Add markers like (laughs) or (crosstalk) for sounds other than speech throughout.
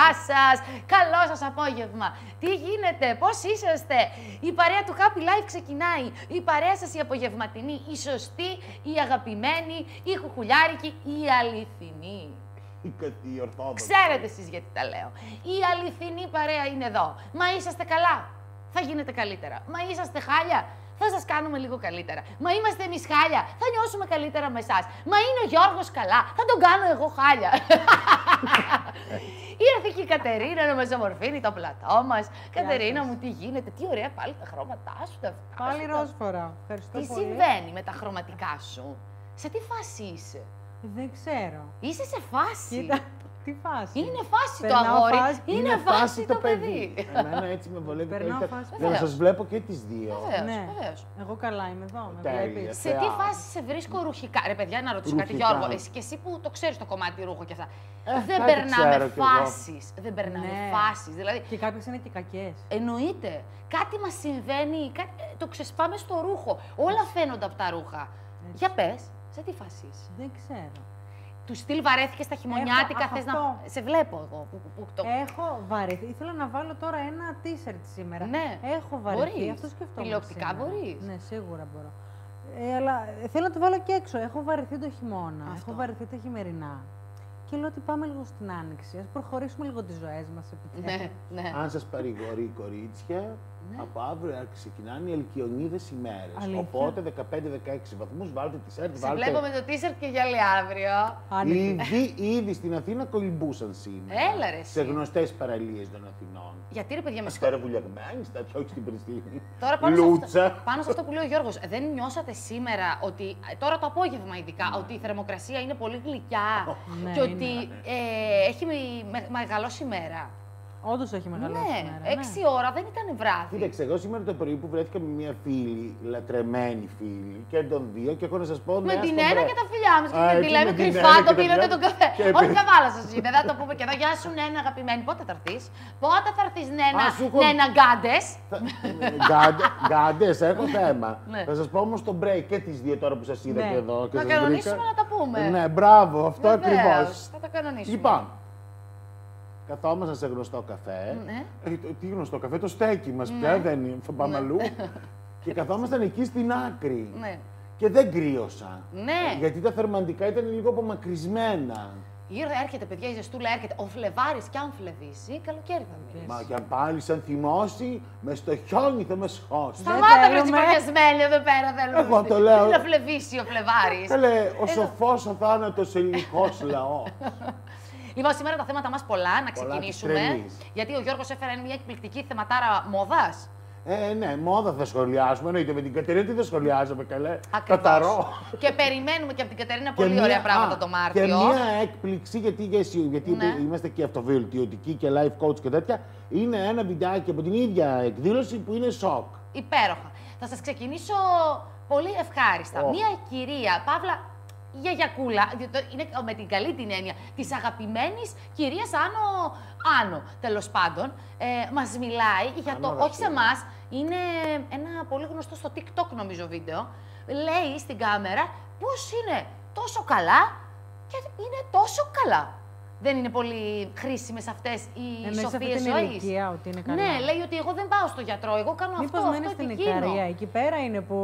Γεια σας! Καλό σας απόγευμα! Τι γίνεται, πώς είσαστε, Η παρέα του Happy Life ξεκινάει. Η παρέα σας η απογευματινή, η σωστή, η αγαπημένη, η χουχουλιάρικη, η αληθινή. Η ορθόδοξη. Ξέρετε εσείς γιατί τα λέω. Η αληθινή παρέα είναι εδώ. Μα είσαστε καλά. Θα γίνετε καλύτερα. Μα είσαστε χάλια θα σας κάνουμε λίγο καλύτερα. Μα είμαστε εμείς χάλια, θα νιώσουμε καλύτερα με εσάς. Μα είναι ο Γιώργος καλά, θα τον κάνω εγώ χάλια. (laughs) Ήρθε και η Κατερίνα να μας ομορφύνει το πλατό μας. Κατερίνα μου, τι γίνεται, τι ωραία πάλι τα χρώματά σου. Τα πάλι ρόσφορα. Ευχαριστώ τι πολύ. συμβαίνει με τα χρωματικά σου, σε τι φάση είσαι; Δεν ξέρω. Είσαι σε φάση. Κοίτα, τι φάση; Είναι φάση το αγόρι, φάση. είναι, είναι φάση, το παιδί. Εμένα έτσι με βολεύει. Για να σας βλέπω και τις δύο. Βεβαίως, ναι. Βεβαίως. Εγώ καλά είμαι εδώ. Με Τέλεια, σε τι φάση σε βρίσκω ρουχικά; Ρε παιδιά, να ρωτήσω κάτι, Γιώργο. Εσύ και εσύ που το ξέρεις το κομμάτι ρούχο και αυτά. Ε, δεν περνάμε φάσεις. Δεν περνάμε ναι. φάσεις. Δηλαδή, και κάποιες είναι και κακές. Εννοείται. Κάτι μας συμβαίνει, κάτι, το ξεσπάμε στο ρούχο. Όλα φαίνονται από τα ρούχα. Έτσι. Για πες, σε τι φάση Δεν ξέρω του στυλ βαρέθηκε στα χειμωνιάτικα, θες να. Σε βλέπω εγώ. Που, που, το... Έχω βαρεθεί. Ήθελα να βάλω τώρα ένα t-shirt σήμερα. Ναι. Έχω βαρεθεί. Μπορείς. Αυτό σκεφτόμουν. Τηλεοπτικά μπορείς. Ναι, σίγουρα μπορώ. Ε, αλλά θέλω να το βάλω και έξω. Έχω βαρεθεί το χειμώνα. Αυτό. Έχω βαρεθεί τα χειμερινά. Και λέω ότι πάμε λίγο στην άνοιξη. Α προχωρήσουμε λίγο τις ζωές μας Ναι, ναι. Αν σας παρηγορεί η κορίτσια, ναι. Από αύριο ξεκινάνε οι ελκυονίδες ημέρε. Οπότε 15-16 βαθμούς βάλτε τη σερτ. Σε βλέπω με το t-shirt και γυαλί αύριο. Ήδη, ήδη στην Αθήνα κολυμπούσαν σήμερα. Έλα ρε. Σε γνωστές παραλίες των Αθηνών. Γιατί ρε παιδιά με Αστέρα βουλιαγμένη, τέτοια όχι στην Πριστίνη. Τώρα πάνω Λούτσα. Σε αυτό, πάνω σε αυτό που λέει ο Γιώργος, δεν νιώσατε σήμερα ότι. Τώρα το απόγευμα ειδικά, ναι. ότι η θερμοκρασία είναι πολύ γλυκιά ναι, και ότι ε, έχει μεγαλώσει η μέρα; Όντως έχει μεγαλώσει. Ναι, μέρα, έξι ώρα δεν ήταν βράδυ. Κοίταξε, εγώ σήμερα το πρωί που βρέθηκα με μια φίλη, λατρεμένη φίλη και τον δύο και έχω να σας πω. Με την ένα και τα φιλιά μας. Και τη λέμε κρυφά, το πήρατε τον καφέ. Όχι καβάλα σας είναι, θα το πούμε και εδώ. Γεια σου, Νένα, αγαπημένη. Πότε θα έρθεις; Πότε θα έρθεις, Νένα, Νένα, γκάντες. Γκάντε, έχω θέμα. Ναι. Θα σας πω όμως το break και τις δύο τώρα που σας είδα ναι. και εδώ. Θα κανονίσουμε να τα πούμε. Ναι, μπράβο, αυτό ακριβώς. Θα τα κανονίσουμε. Λοιπόν, Καθόμασταν σε γνωστό καφέ. Ναι. Ε, τι γνωστό καφέ, το στέκι μας ναι. πια δεν είναι, θα πάμε ναι. αλλού. και καθόμασταν εκεί στην άκρη. Ναι. Και δεν κρύωσα. Ναι. Γιατί τα θερμαντικά ήταν λίγο απομακρυσμένα. Γύρω έρχεται, παιδιά, η ζεστούλα έρχεται. Ο Φλεβάρης κι αν φλεβήσει, καλοκαίρι θα βγει. Μα και αν πάλι σαν θυμώσει, μες στο χιόνι θα μες σχώσει. Σταμάτα με τσιπαγιασμένη εδώ πέρα, θέλουμε. Εγώ το λέω. Τι να φλεβήσει ο Φλεβάρης. Θέλε, ο σοφός ο θάνατος ελληνικός λαός. (laughs) Λοιπόν, σήμερα τα θέματα μας πολλά να ξεκινήσουμε. γιατί ο Γιώργος έφερε μια εκπληκτική θεματάρα μόδας. Ε, ναι, μόδα θα σχολιάσουμε. Εννοείται με την Κατερίνα τι δεν σχολιάζουμε, καλέ. Καταρό. και περιμένουμε και από την Κατερίνα πολύ μια... ωραία πράγματα το Μάρτιο. Και μια έκπληξη, γιατί, γιατί ναι. είμαστε και αυτοβελτιωτικοί και life coach και τέτοια. Είναι ένα βιντεάκι από την ίδια εκδήλωση που είναι σοκ. Υπέροχα. Θα σας ξεκινήσω πολύ ευχάριστα. Μια κυρία, Παύλα, γιαγιακούλα, είναι με την καλή την έννοια της αγαπημένης κυρίας Άνω, Άνω τέλος πάντων, ε, μας μιλάει για το. Όχι σε εμάς, είναι ένα πολύ γνωστό στο TikTok νομίζω βίντεο. Λέει στην κάμερα πώς είναι τόσο καλά και είναι τόσο καλά δεν είναι πολύ χρήσιμες αυτές οι ε, σοφίες ζωής. ότι είναι καλά. Ναι, λέει ότι εγώ δεν πάω στο γιατρό, εγώ κάνω Μήπως αυτό. Μήπω μένει στην Ικαρία, εκεί πέρα είναι που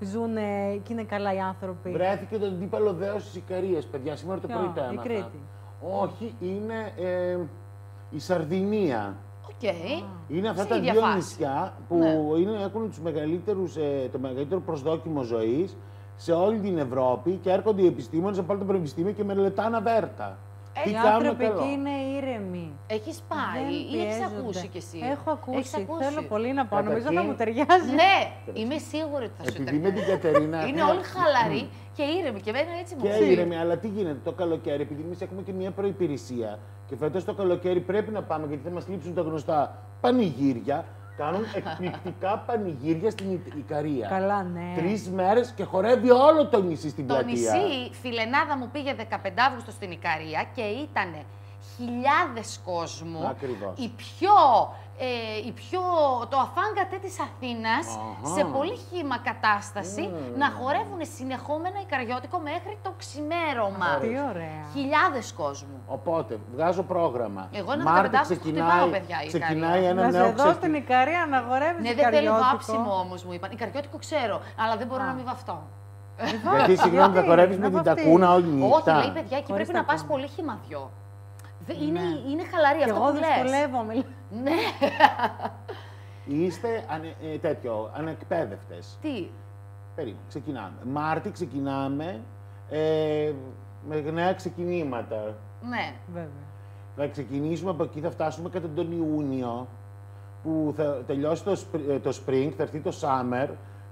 ζουν και είναι καλά οι άνθρωποι. Βρέθηκε το αντίπαλο δέο τη Ικαρία, παιδιά, σήμερα το πρωί το Η Κρήτη. Όχι, είναι ε, η Σαρδινία. Okay. Είναι αυτά τα δύο νησιά που ναι. είναι, έχουν τους μεγαλύτερους, ε, το μεγαλύτερο προσδόκιμο ζωής σε όλη την Ευρώπη και έρχονται οι επιστήμονες από όλα τα πανεπιστήμια και μελετάνε αβέρτα. Οι άνθρωποι εκεί είναι ήρεμοι. Έχεις πάει ή έχεις ακούσει κι εσύ; Έχω ακούσει. Θέλω πολύ να πάω. Νομίζω να μου ταιριάζει. Ναι, είμαι σίγουρη ότι θα σου ταιριάζει. με την Κατερίνα. είναι όλοι χαλαροί και ήρεμοι και μένουν έτσι μου. Και ήρεμοι, αλλά τι γίνεται το καλοκαίρι, επειδή εμείς έχουμε και μια προπηρεσία. Και φέτος το καλοκαίρι πρέπει να πάμε γιατί θα μας λείψουν τα γνωστά πανηγύρια. Κάνουν εκπληκτικά πανηγύρια στην Ικαρία. Καλά, ναι. Τρεις μέρες και χορεύει όλο το νησί στην το πλατεία. Το νησί, φιλενάδα μου πήγε 15 Αύγουστο στην Ικαρία και ήταν χιλιάδες κόσμου. Ακριβώς. Η πιο, ε, η πιο, το αφάγκατε της Αθήνας, Αχα. σε πολύ χύμα κατάσταση, να χορεύουν συνεχόμενα Ικαριώτικο μέχρι το ξημέρωμα. Τι ωραία. Χιλιάδες κόσμου. Οπότε, βγάζω πρόγραμμα. Εγώ ένα Μάρτι 15 ξεκινάει, χτυπάω, παιδιά, η ξεκινάει Ικαρία. ένα Να σε νέο δω ξεκι- στην Ικαρία να γορεύεις Ναι, δεν θέλει Ικαριώτικο. βάψιμο όμως, μου είπαν. Ικαριώτικο ξέρω, αλλά δεν μπορώ να μην βαφτώ. Γιατί συγγνώμη, θα Γιατί, χορεύεις να με την βαφτείς; τακούνα όλη νύχτα. Όχι, λέει παιδιά, εκεί Χωρίς πρέπει να τα πας κόμμα. πολύ χυμαδιό. Δε- Είναι, είναι χαλαρή Και αυτό εγώ που λες. δυσκολεύομαι. Ναι. Είστε ανε, ε, τέτοιο, ανεκπαίδευτες. Τι; Περίμενε, ξεκινάμε. Μάρτι ξεκινάμε ε, με νέα ξεκινήματα. Ναι. Βέβαια. Θα ξεκινήσουμε από εκεί, θα φτάσουμε κατά τον Ιούνιο, που θα τελειώσει το, σπρι- ε, το spring, θα έρθει το summer,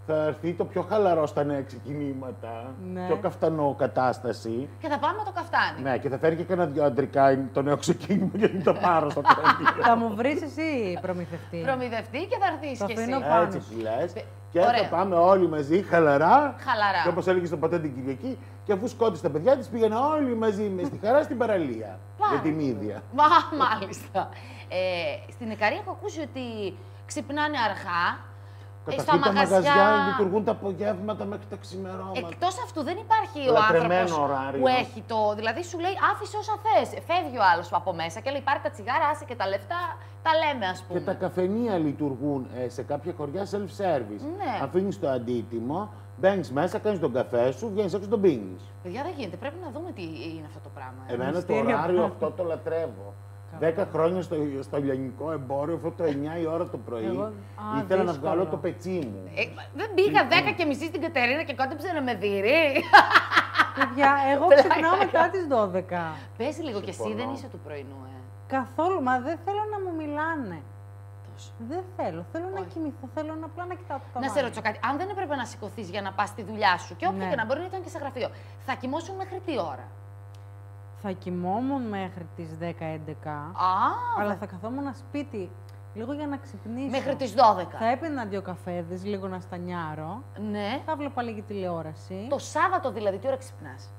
θα έρθει το πιο χαλαρό στα νέα ξεκινήματα, Ναι. πιο καφτανό κατάσταση. Και θα πάμε το καφτάνι. Ναι, και θα φέρει και κανένα δυο αντρικά το νέο ξεκίνημα για να το πάρω στο κρανίο. (laughs) Θα μου βρεις εσύ προμηθευτή. Προμηθευτεί και θα έρθεις Το κι εσύ. αφήνω πάνω. Έτσι που λες. Πε- Και ωραία. θα πάμε όλοι μαζί χαλαρά. Χαλαρά. Και όπως έλεγες στο ποτέ την Κυριακή, και αφού σκότωσε τα παιδιά τη, πήγαινε όλοι μαζί με στη χαρά στην παραλία. Πάρα Για την πολύ. ίδια. Μα, μάλιστα. Ε, στην Ικαρία έχω ακούσει ότι ξυπνάνε αργά. Ε, Καταρχήν στα τα μαγαζιά. μαγαζιά λειτουργούν τα απογεύματα μέχρι τα ξημερώματα. Εκτός αυτού δεν υπάρχει ο Λατρεμένο άνθρωπος ωράριο. που έχει το. Δηλαδή σου λέει άφησε όσα θες. Φεύγει ο άλλος από μέσα και λέει πάρε τα τσιγάρα, άσε και τα λεφτά, τα λέμε ας πούμε. Και τα καφενεία λειτουργούν ε, σε κάποια χωριά self-service. Ναι. Αφήνεις το αντίτιμο, μπαίνεις μέσα, κάνεις τον καφέ σου, βγαίνεις έξω τον πίνεις. Παιδιά δεν γίνεται, πρέπει να δούμε τι είναι αυτό το πράγμα. ε. Εμένα το Μυστήριο ωράριο πράγμα. αυτό το λατρεύω. Δέκα χρόνια στο, στο λιανικό εμπόριο, αυτό το 9 η ώρα το πρωί, Εγώ- Α, ήθελα να δύσκολο. βγάλω το πετσί μου. Ε, δεν πήγα Λοιπόν. 10 και μισή στην Κατερίνα και κόντεψε να με δει. Παιδιά, εγώ Πλάκα ξυπνάω μετά κάνω. τις 12. Πες λίγο κι εσύ, Συμφωνώ. δεν είσαι του πρωινού, ε. Καθόλου, μα δεν θέλω να μου μιλάνε. Τόσο. Δεν θέλω. Θέλω να Όχι. κοιμηθώ. Θέλω να απλά να κοιτάω το Να ταβάνι. σε ρωτήσω κάτι. Αν δεν έπρεπε να σηκωθείς για να πας στη δουλειά σου και όποια Ναι. και να μπορεί να ήταν και σε γραφείο, θα κοιμώσουν μέχρι τι ώρα; Θα κοιμόμουν μέχρι τις 10-11, Α, αλλά θα καθόμουν σπίτι λίγο για να ξυπνήσω. μέχρι τις 12. Θα έπαιρνα δύο καφέδες, λίγο να στανιάρω. Ναι. Θα βλέπα λίγη τηλεόραση. Το Σάββατο δηλαδή, τι ώρα ξυπνάς;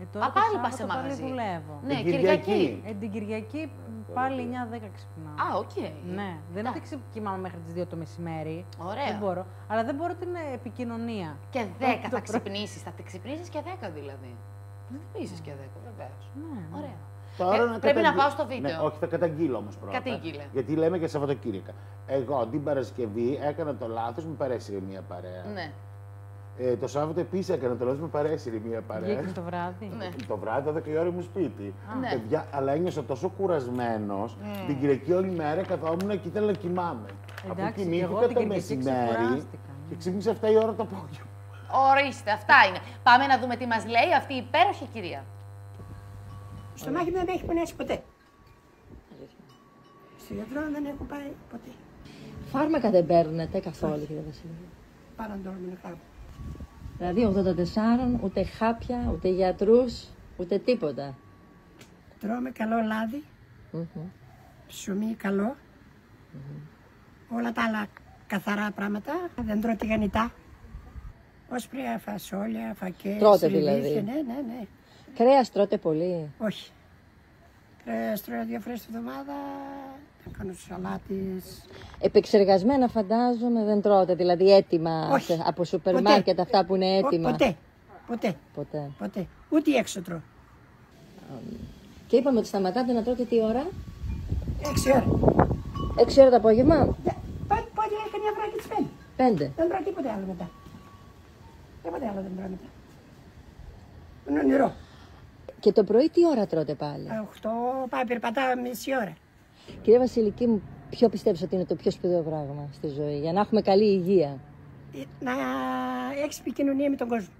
Ε, τώρα Α, το πάλι πας σε Σάββατο μαγαζί. Πάλι δουλεύω. Ναι, Την Κυριακή. Κυριακή. Ε, την Κυριακή πάλι 9-10 ξυπνάω. Α, οκ. Ναι, δεν είναι ότι Εντάξει. ξυ- κοιμάμαι μέχρι τις 2 το μεσημέρι. Ωραία. Δεν μπορώ. Αλλά δεν μπορώ την ε, επικοινωνία. Και 10 Το θα πρωί. ξυπνήσεις. Θα ξυπνήσεις και 10 δηλαδή. Δεν ξυπνήσει και 10, βεβαίως. Ναι, ναι. Ωραία. Τώρα Ε, πρέπει να καταγγείλω- πάω στο βίντεο. Ναι, όχι, θα καταγγείλω όμως πρώτα. Κατήγγειλε. Γιατί λέμε και Σαββατοκύριακα. Εγώ την Παρασκευή έκανα το λάθος, μου παρέσυρε μία παρέα. Ναι. Ε, το Σάββατο επίσης έκανα το λάθος, μου παρέσυρε μία παρέα. Βγήκες το βράδυ. Ναι. Το βράδυ, 12 η ώρα ήμουν σπίτι. Ναι. Παιδιά, αλλά ένιωσα τόσο κουρασμένος. Την Κυριακή όλη μέρα καθόμουν και ήθελα να κοιμάμαι. Εντάξει, Αφού και κοιμήθηκα εγώ την το Κυριακή μεσημέρι ξεκουράστηκα, και ναι. ξύπνησα 7 η ώρα το απόγευμα. Ορίστε, αυτά είναι. Πάμε να δούμε τι μας λέει αυτή η υπέροχη κυρία. Στο μάχη δεν με έχει πονέσει ποτέ. Στο γιατρό δεν έχω πάει ποτέ. Φάρμακα δεν παίρνετε καθόλου, κύριε Βασίλη; Πάρα τώρα μην φάω. Δηλαδή 84, ούτε χάπια, ούτε γιατρούς, ούτε τίποτα. Τρώμε καλό λάδι, ψωμί καλό. Όλα τα άλλα καθαρά πράγματα. Δεν τρώω τηγανιτά. Όσπρια, φασόλια, φακές. Τρώτε στριβίδια. δηλαδή. Ναι, ναι, ναι. Κρέας τρώτε πολύ. Όχι. Κρέας τρώω δύο φορές τη εβδομάδα. Θα κάνω σαλάτες. Επεξεργασμένα φαντάζομαι δεν τρώτε, δηλαδή έτοιμα Όχι. σε- από σούπερ Ποτέ. μάρκετ αυτά που είναι Πο- έτοιμα; Ποτέ. Ποτέ. Ποτέ. Ποτέ. Ούτε έξω τρώω. Και είπαμε ότι σταματάτε να τρώτε τι ώρα; Έξι ώρα. 6 ώρα το απόγευμα; Ναι. Πότε πότε καμιά φορά και τις πέντε. 5. Δεν τρώω τίποτε άλλο μετά. Τίποτε άλλο δεν τρώω μετά. Είναι νερό. Και το πρωί τι ώρα τρώτε πάλι; Οχτώ πάει περπατάω μισή ώρα. Κύριε Βασιλική μου, ποιο πιστεύεις ότι είναι το πιο σπουδαίο πράγμα στη ζωή, για να έχουμε καλή υγεία; Ε, Να έχεις επικοινωνία με τον κόσμο.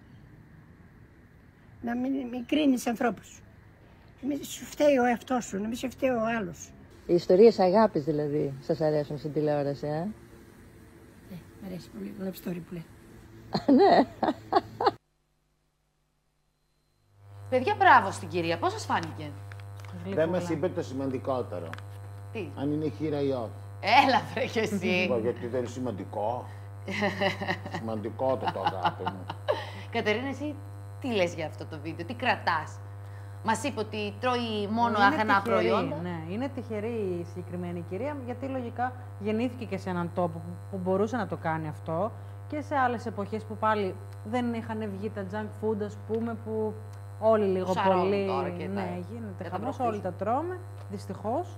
Να μην, μην κρίνεις ανθρώπους. Να μην σου φταίει ο εαυτός σου, να μην σου φταίει ο άλλος. Οι ιστορίες αγάπης δηλαδή σας αρέσουν στην τηλεόραση, ε; Ε, μ' αρέσει πολύ το love story που λέει. Παιδιά, μπράβο στην κυρία. Πώς σας φάνηκε; Δεν μας είπε το σημαντικότερο. Τι; Αν είναι χείρα ή όχι. Έλα, βρε και εσύ. Είπα, γιατί δεν είναι σημαντικό. (laughs) σημαντικό το το αγάπη μου. Κατερίνα, εσύ τι λες για αυτό το βίντεο, τι κρατάς; Μας είπε ότι τρώει μόνο Είναι αγανά τυχερή, προϊόντα. Ναι, είναι τυχερή η συγκεκριμένη κυρία, γιατί λογικά γεννήθηκε και σε έναν τόπο που, που μπορούσε να το κάνει αυτό και σε άλλες εποχές που πάλι δεν είχαν βγει τα junk food, ας πούμε, που όλοι λίγο Σαρώνουν πολύ... τώρα και τα- ναι, γίνεται και τα χαμός, προωθήσουν. όλοι τα τρώμε, δυστυχώς.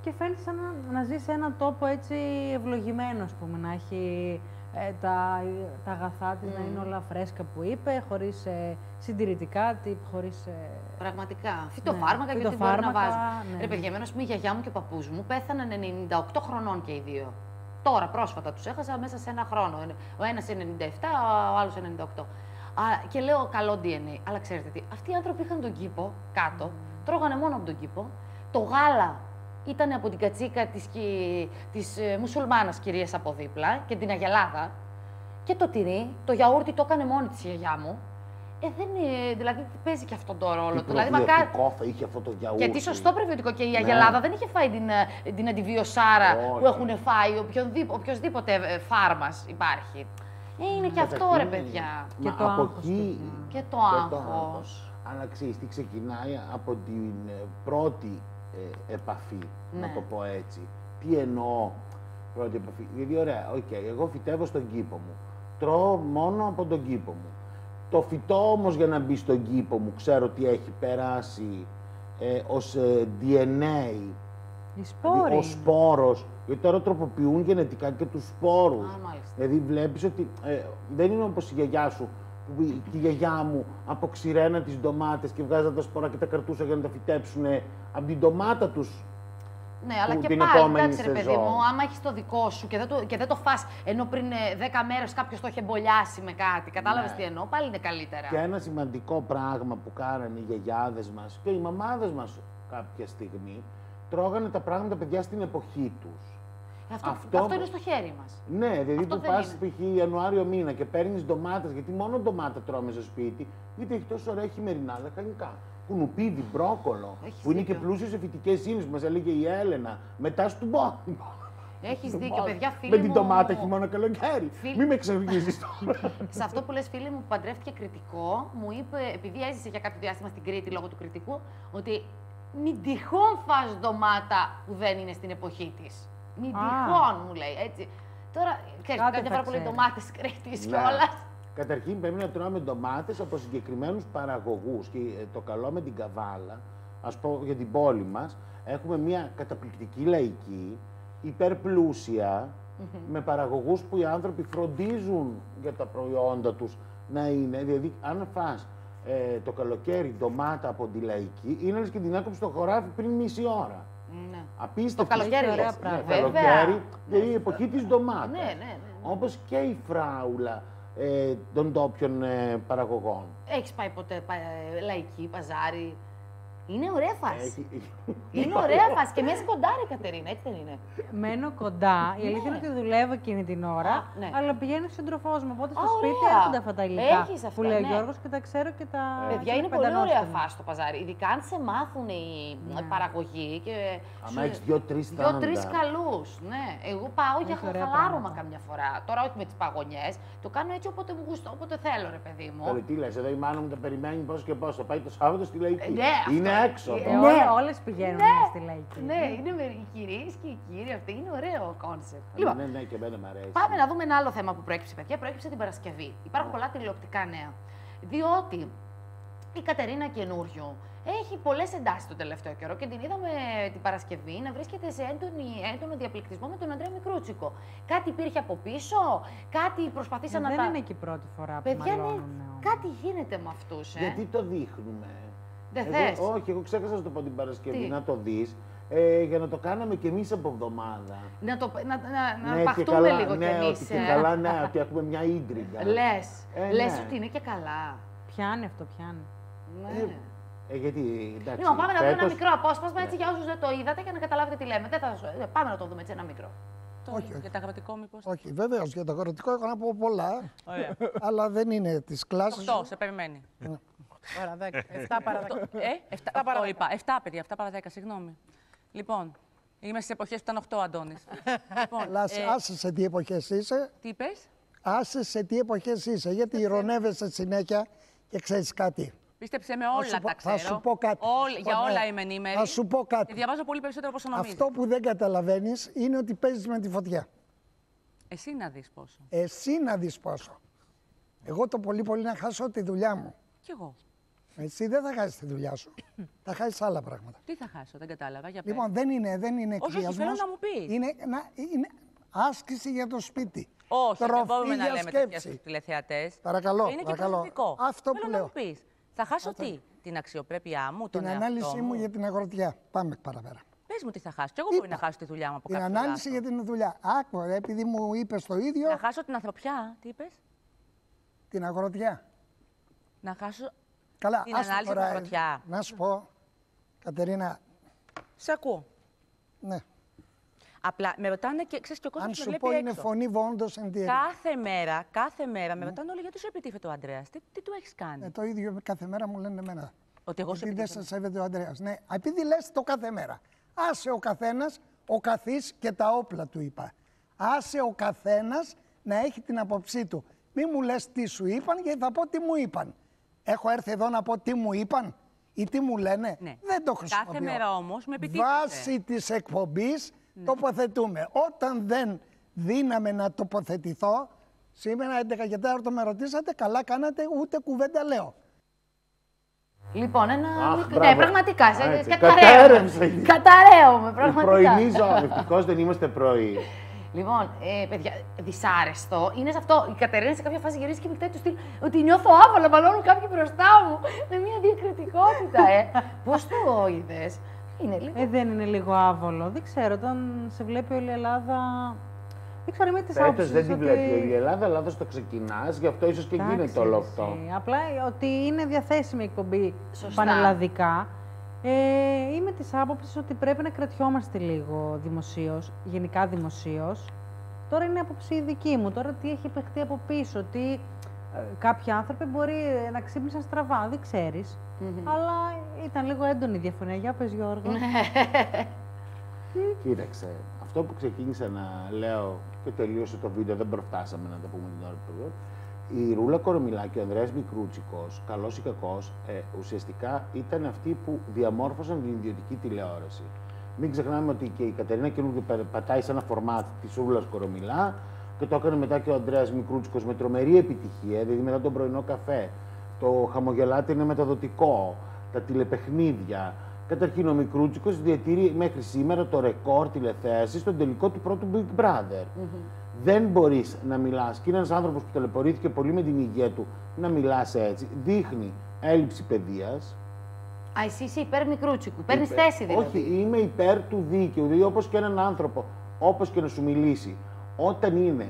Και φαίνεται σαν να, να ζεις σε έναν τόπο έτσι ευλογημένο, ας πούμε, να έχει ε, τα, τα αγαθά της να είναι όλα φρέσκα που είπε, χωρίς ε, συντηρητικά, τύπ, χωρίς... ε, Πραγματικά. Φυτοφάρμακα και ό,τι μπορεί να φυτοφάρμακα, βάζουν. ναι. Ρε παιδιά, εμένα, ας πούμε, η γιαγιά μου και ο παππούς μου πέθαναν 98 χρονών και οι δύο. Τώρα, πρόσφατα τους έχασα μέσα σε ένα χρόνο. Ο ένας 97, ο άλλος 98. Α, και λέω καλό DNA. Αλλά ξέρετε τι, αυτοί οι άνθρωποι είχαν τον κήπο κάτω, τρώγανε μόνο από τον κήπο. Το γάλα ήταν από την κατσίκα της, κι- της ε, μουσουλμάνας κυρίας από δίπλα και την αγελάδα. Και το τυρί, το γιαούρτι το έκανε μόνη της η γιαγιά μου. Ε, δεν είναι, δηλαδή παίζει και αυτόν τον ρόλο Τι του. Δηλαδή, μακάρι, προβιωτικό θα είχε αυτό το γιαούρτι. γιατί σωστό προβιωτικό και η Ναι. Αγελάδα δεν είχε φάει την, ε, την αντιβιωσάρα που Όχι. έχουν φάει οποιονδήποτε, οποιοσδήποτε ε, φάρμας υπάρχει. Ε, είναι και αυτό ρε Καταρχήν, παιδιά. Και μα το από άγχος εκεί- του, Και το και άγχος. Αλλά ξέρεις τι ξεκινάει από την ε, πρώτη ε, επαφή, να Ναι. το πω έτσι. Τι εννοώ πρώτη επαφή. Δηλαδή, ωραία, οκ, εγώ φυτεύω στον κήπο μου. Τρώω μόνο από τον κήπο μου. Το φυτό όμως για να μπει στον κήπο μου, ξέρω τι έχει περάσει ε, ως ε, DNA, Οι δηλαδή σπόροι. ο σπόρος, γιατί τώρα τροποποιούν γενετικά και τους σπόρους. Α, μάλιστα. Δηλαδή βλέπεις ότι ε, δεν είναι όπως η γιαγιά σου, που η, και η γιαγιά μου αποξηρένα τις ντομάτες και βγάζαν τα σπορά και τα καρτούσα για να τα φυτέψουν από την ντομάτα τους. Ναι, αλλά που και την πάλι, επόμενη εντάξει ρε παιδί σεζόν. μου, άμα έχεις το δικό σου και δεν το, και δεν το φας ενώ πριν ε, 10 μέρες κάποιος το είχε μπολιάσει με κάτι, κατάλαβες Ναι. τι εννοώ, πάλι είναι καλύτερα. Και ένα σημαντικό πράγμα που κάνανε οι γιαγιάδες μας και οι μαμάδες μας κάποια στιγμή, τρώγανε τα πράγματα παιδιά στην εποχή τους. Αυτό, Αυτό- αυτό είναι στο χέρι μας. Ναι, δηλαδή Αυτό που δεν πας είναι. π.χ. Ιανουάριο μήνα και παίρνεις ντομάτες, γιατί μόνο ντομάτα τρώμε στο σπίτι, γιατί έχει τόσο ωραία χειμερινά λαχανικά. Κουνουπίδι, μπρόκολο, Έχεις που είναι και δίκιο. πλούσιο σε φυτικές ίνε που μας έλεγε η Έλενα. Μετά στο μπο. Έχεις δίκιο, παιδιά, φίλοι Με την μου- ντομάτα χειμώνα καλοκαίρι. Φίλοι- Μην με ξεργίζει τώρα. (laughs) Σε αυτό που λες φίλη μου που παντρεύτηκε κριτικό, μου είπε, επειδή έζησε για κάποιο διάστημα στην Κρήτη λόγω του κριτικού, ότι μην τυχόν φας ντομάτα που δεν είναι στην εποχή της. Μην Α. τυχόν, μου λέει, έτσι. Τώρα, ξέρεις, Κάτι κάποια θα φορά που λέει ξέρεις. ντομάτες Κρήτης Ναι. κιόλας. Καταρχήν πρέπει να τρώμε ντομάτες από συγκεκριμένους παραγωγούς. Και ε, το καλό με την καβάλα, ας πω για την πόλη μας, έχουμε μια καταπληκτική λαϊκή, υπερπλούσια, με παραγωγούς που οι άνθρωποι φροντίζουν για τα προϊόντα τους να είναι. Δηλαδή, αν φας ε, το καλοκαίρι ντομάτα από τη λαϊκή, είναι λες και την έκοψε στο χωράφι πριν μισή ώρα. Ναι. Απίστευτο. Το καλοκαίρι Ναι, λες. πράγματα. Βέβαια. καλοκαίρι, δηλαδή η εποχή της ντομάτας. Ναι, ναι, ναι. Όπως και η φράουλα ε, των ντόπιων ε, παραγωγών. Έχεις πάει ποτέ πα, ε, λαϊκή, παζάρι; Είναι ωραία φάση. Έχει- Είναι ωραία φάση και μένεις κοντά ρε Κατερίνα, έτσι δεν είναι; Μένω κοντά. Η αλήθεια είναι ότι δουλεύω εκείνη την ώρα, Α, ναι. αλλά πηγαίνει ο σύντροφό μου. Οπότε στο Α, σπίτι ωραία. έρχονται αυτά τα υλικά Έχεις αυτά, που λέει ο ναι. Γιώργος και τα ξέρω και τα. Παιδιά, και είναι τα πολύ ωραία πεντανόστιμα. φάση το παζάρι. Ειδικά αν σε μάθουν οι Ναι. παραγωγοί και. Άμα σου- έχεις δύο-τρεις Δύο-τρεις στάνταρ. καλούς. Ναι. Εγώ πάω για Έχει ωραία χαλάρωμα πράγματα. καμιά φορά. Τώρα όχι με τις παγωνιές. Το κάνω έτσι όποτε μου γουστώ, όποτε θέλω, ρε παιδί μου. Καλή, τι λες, εδώ η μάνα μου τα περιμένει πώς και πώς. Θα πάει το Σάββατο στη Λαϊκή. Ε, ναι, αυτό είναι είναι. έξω. Ε, το. Ε, Ναι. όλα- όλες πηγαίνουν στη λαϊκή. Ναι, είναι με οι κυρίες και οι κύριοι. Αυτό είναι ωραίο κόνσεπτ. Ναι, Λοιπόν, ναι, ναι, και εμένα μ' αρέσει. Πάμε να δούμε ένα άλλο θέμα που προέκυψε, παιδιά. Προέκυψε την Παρασκευή. Υπάρχουν πολλά τηλεοπτικά νέα. Διότι η Κατερίνα Καινούριου έχει πολλές εντάσεις το τελευταίο καιρό και την είδαμε την Παρασκευή να βρίσκεται σε έντονη, έντονο διαπληκτισμό με τον Ανδρέα Μικρούτσικο. Κάτι υπήρχε από πίσω, κάτι προσπαθήσαν να Δεν τα. είναι και η πρώτη φορά που Παιδιά, ναι, μαλώνουν. όμως. κάτι γίνεται με αυτούς. Ε. Γιατί το δείχνουμε. Δεν Εγώ- θες; Όχι, εγώ ξέχασα να σου το πω την Παρασκευή, Τι; να το δεις. Ε, για να το κάναμε κι εμείς από εβδομάδα. Να, το, να, να, να Ναι, και παχτούμε καλά, λίγο ναι, κι εμείς. ότι και καλά, ναι, ότι έχουμε μια ίντριγκα. Λες. Ε, Λες ναι. ότι είναι και καλά. Πιάνει αυτό, πιάνει. Ναι. Ε, γιατί, εντάξει, Λοιπόν, πάμε να δούμε ένα φέτος- μικρό απόσπασμα έτσι για όσους δεν το είδατε και να καταλάβετε τι λέμε. Δεν θα... σας- ε, Πάμε να το δούμε έτσι ένα μικρό. Το- Όχι, όχι. Για τα αγροτικό μήπως. Όχι, βεβαίως για το αγροτικό έχω να πω πολλά, Ωραία. αλλά δεν είναι της κλάσης. 8, σε περιμένει. Ώρα 10. 7 παρα 10. Ε, 7 παρά το είπα. 7 παιδιά, 7 παρα 10, συγγνώμη. Λοιπόν, είμαι στις εποχές που ήταν 8 ο Αντώνης. (laughs) λοιπόν, Αλλά ε, άσε σε τι εποχές είσαι, τι είπες; άσε σε τι εποχές είσαι, γιατί ηρωνεύεσαι συνέχεια και ξέρεις κάτι. Πίστεψε με Θα όλα σου πω- τα ξέρω. Θα σου πω κάτι. Όλ- Θα σου για πω- όλα ναι. είμαι ενήμερη. Θα σου πω Και κάτι. διαβάζω πολύ περισσότερο από όσο νομίζεις. Αυτό που δεν καταλαβαίνεις είναι ότι παίζεις με τη φωτιά. Εσύ να δεις πόσο. Εσύ να δεις πόσο. Εγώ το πολύ πολύ να χάσω τη δουλειά μου. Κι εγώ. Εσύ δεν θα χάσεις τη δουλειά σου. (coughs) θα χάσεις άλλα πράγματα. Τι θα χάσω, δεν κατάλαβα. Για πες. Λοιπόν, δεν είναι, δεν είναι Όχι, όχι, εκβιασμός. θέλω να μου πεις. Είναι, να, είναι άσκηση για το σπίτι. Όχι, δεν Τροφή μπορούμε να για λέμε τέτοια σκέψη. στους τηλεθεατές. Παρακαλώ, Είναι και παρακαλώ. προσωπικό. Αυτό Θέλω που να λέω. μου πεις. Θα χάσω τι, την αξιοπρέπειά μου, τον Την εαυτό ανάλυση μου μου; για την αγροτιά. Πάμε παραπέρα. Πες μου τι θα χάσω. Κι εγώ Είπα. μπορεί να χάσω τη δουλειά μου από Την κάποιο ανάλυση λάθος. για την δουλειά. Άκου, ρε, επειδή μου είπες το ίδιο, Να χάσω την ανθρωπιά, τι είπες; την αγροτιά. Να χάσω... Καλά, Την άστο ανάλυση τώρα, από αγροτιά. Να σου πω, Κατερίνα, Σε ακούω. ναι. Απλά με ρωτάνε και ξέρεις και ο Αν κόσμος με σου βλέπει πω είναι έξω. φωνή βόντος εν τη Κάθε μέρα, κάθε μέρα με ρωτάνε όλοι γιατί σου επιτίθεται ο Αντρέας. Τι, τι του έχεις κάνει; Ε, το ίδιο κάθε μέρα μου λένε εμένα. Ότι εγώ σου Επειδή δεν επιτίθεμαι. σε σέβεται ο Ανδρέας. Ναι, επειδή λες το κάθε μέρα. Άσε ο καθένας, ο καθής και τα όπλα του είπα. Άσε ο καθένας να έχει την απόψή του. Μη μου λες τι σου είπαν γιατί θα πω τι μου είπαν. Έχω έρθει εδώ να πω τι μου είπαν ή τι μου λένε. Ναι. Δεν το Κάθε χρησιμοποιώ. μέρα όμως με επιτίθεται. Βάσει της εκπομπής τοποθετούμε. Όταν δεν δύναμε να τοποθετηθώ, σήμερα 11 και 4 με ρωτήσατε, καλά κάνατε, ούτε κουβέντα λέω. Λοιπόν, ένα. Αχ, μικρό- μπράβο. ναι, πραγματικά. Α, Σε, έτσι. καταραίω. Κατέρευσε. Καταραίω, Η πραγματικά. πρωινή ζώνη. Ευτυχώ δεν είμαστε πρωί. Λοιπόν, ε, παιδιά, δυσάρεστο είναι σε αυτό. Η Κατερίνα σε κάποια φάση γυρίζει και μιλάει του στυλ ότι νιώθω άβολα, μαλώνουν κάποιοι μπροστά μου. Με μια διακριτικότητα, ε. (laughs) Πώς το είδες; Είναι λίγο. Ε, δεν είναι λίγο άβολο. Δεν ξέρω, όταν σε βλέπει όλη η Ελλάδα. Δεν ξέρω, είμαι της Φέτος άποψης. δεν την βλέπει όλη η Ελλάδα, αλλά το ξεκινάς, γι' αυτό ίσως και γίνεται όλο αυτό. Απλά ότι είναι διαθέσιμη η εκπομπή Σωστά. πανελλαδικά. Ε, είμαι της άποψης ότι πρέπει να κρατιόμαστε λίγο δημοσίως, γενικά δημοσίως. Τώρα είναι άποψη η δική μου. Τώρα τι έχει παιχτεί από πίσω, ότι ε, κάποιοι άνθρωποι μπορεί ε, να ξύπνησαν στραβά, δεν ξέρεις. Αλλά ήταν λίγο έντονη η διαφωνία. Για πες Γιώργο. Κοίταξε, αυτό που ξεκίνησα να λέω και τελείωσε το βίντεο, δεν προφτάσαμε να το πούμε την ώρα που το Η Ρούλα Κορομιλά και ο Ανδρέας Μικρούτσικος, καλός ή κακός, ε, ουσιαστικά ήταν αυτοί που διαμόρφωσαν την ιδιωτική τηλεόραση. Μην ξεχνάμε ότι και η Κατερίνα Καινούργια πα- πατάει σε ένα φορμάτ της Ρούλας Κορομιλά και το έκανε μετά και ο Ανδρέας Μικρούτσικος με τρομερή επιτυχία, δηλαδή μετά τον πρωινό καφέ. Το χαμογελάτε είναι μεταδοτικό, τα τηλεπαιχνίδια. Καταρχήν ο Μικρούτσικος διατηρεί μέχρι σήμερα το ρεκόρ τηλεθέασης στον τελικό του πρώτου Big Brother. Δεν μπορείς να μιλάς. Και είναι ένας άνθρωπος που ταλαιπωρήθηκε πολύ με την υγεία του να μιλάς έτσι. Δείχνει έλλειψη παιδείας. Α, εσύ είσαι υπέρ μικρούτσικου. Παίρνεις θέση δηλαδή. Όχι, είμαι υπέρ του δίκαιου. Δηλαδή, όπως και έναν άνθρωπο, όπως και να σου μιλήσει, όταν είναι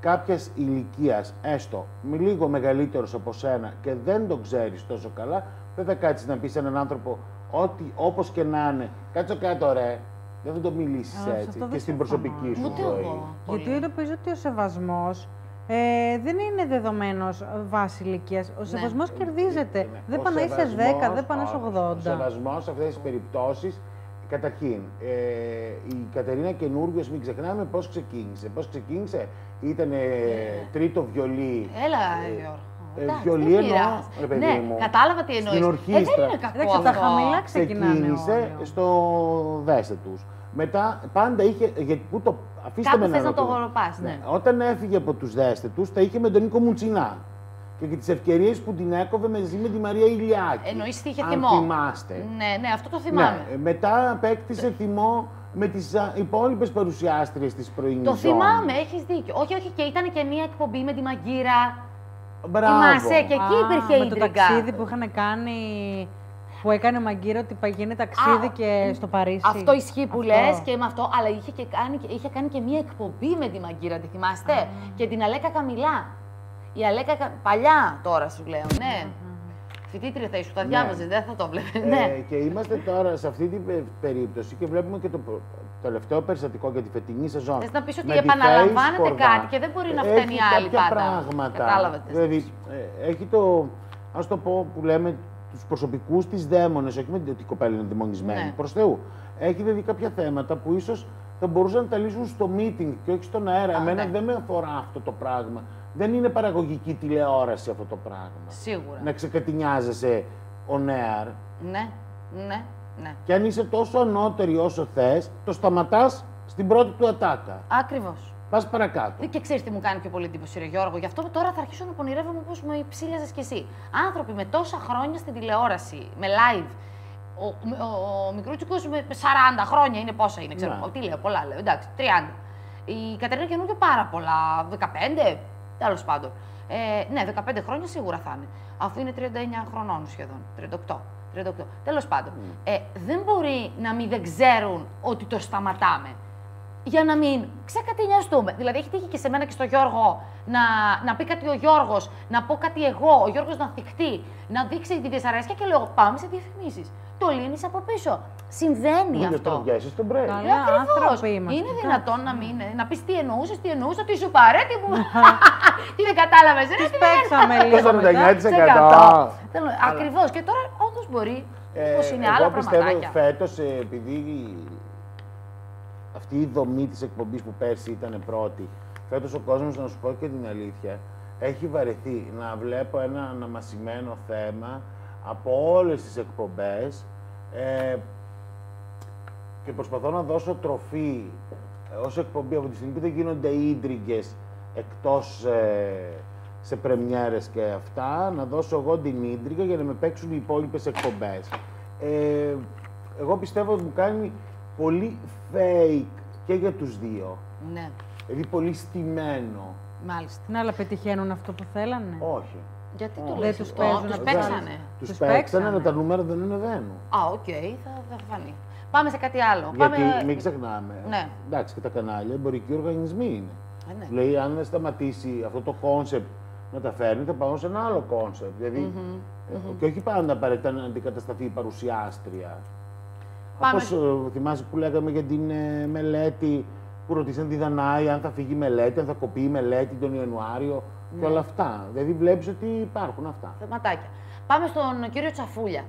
κάποιας ηλικίας, έστω με λίγο μεγαλύτερος από σένα και δεν τον ξέρεις τόσο καλά, δεν θα κάτσεις να πεις σε έναν άνθρωπο ότι όπως και να είναι, κάτσε κάτω ρε. Δεν θα το μιλήσεις Α, σε έτσι αυτό και δεν στην συμφωνώ. προσωπική σου Ούτε ζωή. εγώ. Γιατί Πολύ. νομίζω ότι ο σεβασμός ε, δεν είναι δεδομένος βάση ηλικίας. Ο σεβασμός κερδίζεται. Ναι. Δεν Ο πάνε να είσαι 10, σεβασμός, δεν πάνε να είσαι όχι. 80. Ο σεβασμός σε αυτές τις περιπτώσεις, καταρχήν, ε, η Κατερίνα Καινούργιος, μην ξεχνάμε πώς ξεκίνησε. Πώς ξεκίνησε, ήταν τρίτο βιολί. Έλα, Ε, Γιώργο. Ε, Εντάξει, βιολί δεν εννοώ, πειράζει. ρε παιδί ναι, μου. κατάλαβα τι εννοείς. Στην Ε, ορχήστρα. δεν είναι κακό Εντάξει, αυτό. τα χαμηλά ξεκινάνε Ξεκίνησε όλοι. στο δέστε τους. Μετά πάντα είχε. Γιατί πού το. Αφήστε Κάπου με να θες να ρωτήσω. το γοροπάς, ναι. Όταν έφυγε από τους δέστε τους, τα είχε με τον Νίκο Μουτσινά. Και, και τις ευκαιρίες που την έκοβε μαζί με τη Μαρία Ηλιάκη. Εννοείς ότι είχε αν θυμό. θυμάστε. Ναι, ναι, αυτό το θυμάμαι. Ναι, μετά απέκτησε θυμό με τις υπόλοιπες παρουσιάστριες της πρωινής. Το θυμάμαι, έχεις δίκιο. Όχι, όχι, και ήταν και μία εκπομπή με τη Μαγκύρα. Μπράβο. Θυμάσαι, και εκεί Α, υπήρχε με το ίντριγκα. ταξίδι που είχαν κάνει. που έκανε μαγκύρα ότι παγίνει ταξίδι Α, και στο Παρίσι. Αυτό ισχύει που Αυτό. λες και με αυτό, αλλά είχε, και κάνει, είχε κάνει και μία εκπομπή με τη Μαγκύρα, τη θυμάστε; Και την Αλέκα Καμιλά. Η Αλέκα, Κα- παλιά τώρα σου λέω, ναι. Φοιτήτρια θα ήσουν, τα Ναι. διάβαζες, δεν θα το βλέπε. Ε, ναι. και είμαστε τώρα σε αυτή την πε- περίπτωση και βλέπουμε και το προ- τελευταίο περιστατικό για τη φετινή σεζόν. Θες να πεις ότι Με τη επαναλαμβάνεται Face Κορδά. κάτι και δεν μπορεί να Έχει φταίνει οι άλλοι κάποια πάντα. πράγματα. Κατάλαβε τι θες να Δηλαδή, ε, έχει το, ας το πω που λέμε, τους προσωπικούς της δαίμονες, όχι με την ότι η κοπέλα είναι δαιμονισμένη, Ναι. προς Θεού. Έχει δηλαδή κάποια θέματα που ίσως θα μπορούσαν να τα λύσουν στο meeting και όχι στον αέρα. Α, Εμένα ναι. δεν με αφορά αυτό το πράγμα. Δεν είναι παραγωγική τηλεόραση αυτό το πράγμα Σίγουρα. να ξεκατηνιάζεσαι on air Ναι, ναι, ναι. και αν είσαι τόσο ανώτερη όσο θες, το σταματάς στην πρώτη του ατάκα. Ακριβώς. Πας παρακάτω. Και ξέρεις τι μου κάνει πιο πολύ εντύπωση, ρε Γιώργο. Γι' αυτό τώρα θα αρχίσω να πονηρεύομαι όπως με ψήλιαζες κι εσύ. Άνθρωποι με τόσα χρόνια στην τηλεόραση, με live. Ο, ο, ο Μικρούτσικος με 40 χρόνια είναι πόσα είναι, ξέρω. Ναι. Τι λέω, πολλά λέω. Εντάξει, 30. Η Κατερίνα Καινούργιο πάρα πολλά. 15, τέλος πάντων. Ε, ναι, 15 χρόνια σίγουρα θα είναι. Αφού είναι 39 χρονών σχεδόν. 38. 38. Τέλος πάντων. Ε, δεν μπορεί να μην δεν ξέρουν ότι το σταματάμε για να μην ξεκατηνιαστούμε. Δηλαδή, έχει τύχει και σε μένα και στο Γιώργο να, να πει κάτι ο Γιώργος, να πω κάτι εγώ, ο Γιώργος να θυχτεί, να δείξει τη δυσαρέσκεια και λέω πάμε σε διαφημίσεις. Το λύνεις από πίσω. Συμβαίνει Μην αυτό. το πιάσεις τον break. Καλά, Ακριβώς. άνθρωποι είμαστε. Είναι δυνατόν να μην. να πεις τι εννοούσες, τι εννοούσε, ότι σου παρέτη μου. (laughs) (laughs) τι δεν κατάλαβες, ρε. Τις τι παίξαμε δεν- λίγο Το μετά. 49%. Ακριβώς. Και τώρα όντω μπορεί. Ε, Όπως είναι εγώ άλλα πιστεύω πραγματάκια. φέτος, ε, επειδή αυτή η δομή της εκπομπής που πέρσι ήταν πρώτη, φέτος ο κόσμος, να σου πω και την αλήθεια, έχει βαρεθεί να βλέπω ένα αναμασιμένο θέμα από όλες τις εκπομπές ε, και προσπαθώ να δώσω τροφή ε, ως εκπομπή από τη στιγμή που δεν γίνονται ίντριγκες εκτός ε, σε πρεμιέρες και αυτά, να δώσω εγώ την ίντριγκα για να με παίξουν οι υπόλοιπες εκπομπές. Ε, εγώ πιστεύω ότι μου κάνει πολύ fake και για τους δύο. Ναι, Δηλαδή πολύ στημένο. μάλιστα. Ναι, αλλά πετυχαίνουν αυτό που θέλανε. Όχι. Γιατί Ω, το δεν λες τους αυτό, παίζουν τους αυτά. παίξανε. Τους Τους παίξανε, παίξανε. αλλά τα νούμερα δεν ανεβαίνουν. Α, οκ, θα, θα φανεί. Πάμε σε κάτι άλλο. Γιατί Πάμε... μην ξεχνάμε. Ναι. Εντάξει, και τα κανάλια εμπορικοί οργανισμοί είναι. Ε, ναι. Δηλαδή, αν δεν σταματήσει αυτό το κόνσεπτ να τα φέρνει, θα πάω σε ένα άλλο κόνσεπτ. Δηλαδή, ε, και όχι πάντα απαραίτητα να αντικατασταθεί η παρουσιάστρια. Πάμε- Όπως ε, θυμάσαι που λέγαμε για την ε, μελέτη, που ρωτήσαν τη Δανάη αν θα φύγει η μελέτη, αν θα κοπεί η μελέτη τον Ιανουάριο Ναι. και όλα αυτά. Δηλαδή, βλέπεις ότι υπάρχουν αυτά. Θεματάκια. Πάμε στον κύριο Τσαφούλια.